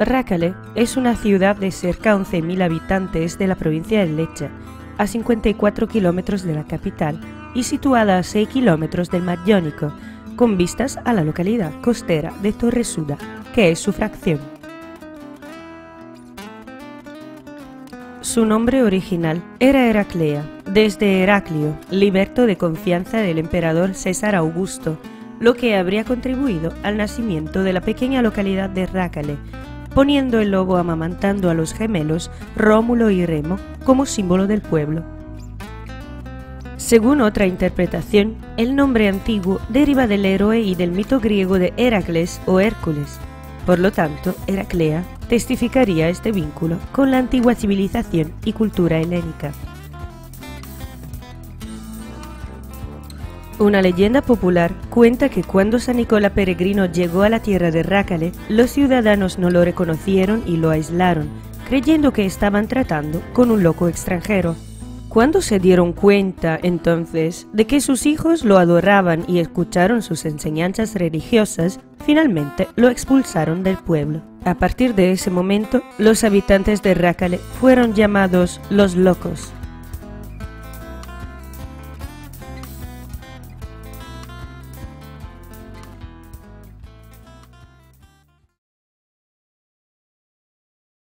Rácale es una ciudad de cerca 11.000 habitantes de la provincia de Lecha, a 54 kilómetros de la capital y situada a 6 kilómetros del mar Jónico, con vistas a la localidad costera de Torresuda, que es su fracción. Su nombre original era Heraclea, desde Heraclio, liberto de confianza del emperador César Augusto, lo que habría contribuido al nacimiento de la pequeña localidad de Rácale, poniendo el lobo amamantando a los gemelos Rómulo y Remo como símbolo del pueblo. Según otra interpretación, el nombre antiguo deriva del héroe y del mito griego de Heracles o Hércules. Por lo tanto, Heraclea testificaría este vínculo con la antigua civilización y cultura helénica. Una leyenda popular cuenta que cuando San Nicolás Peregrino llegó a la tierra de Rácale, los ciudadanos no lo reconocieron y lo aislaron, creyendo que estaban tratando con un loco extranjero. Cuando se dieron cuenta entonces de que sus hijos lo adoraban y escucharon sus enseñanzas religiosas, finalmente lo expulsaron del pueblo. A partir de ese momento, los habitantes de Rácale fueron llamados los locos.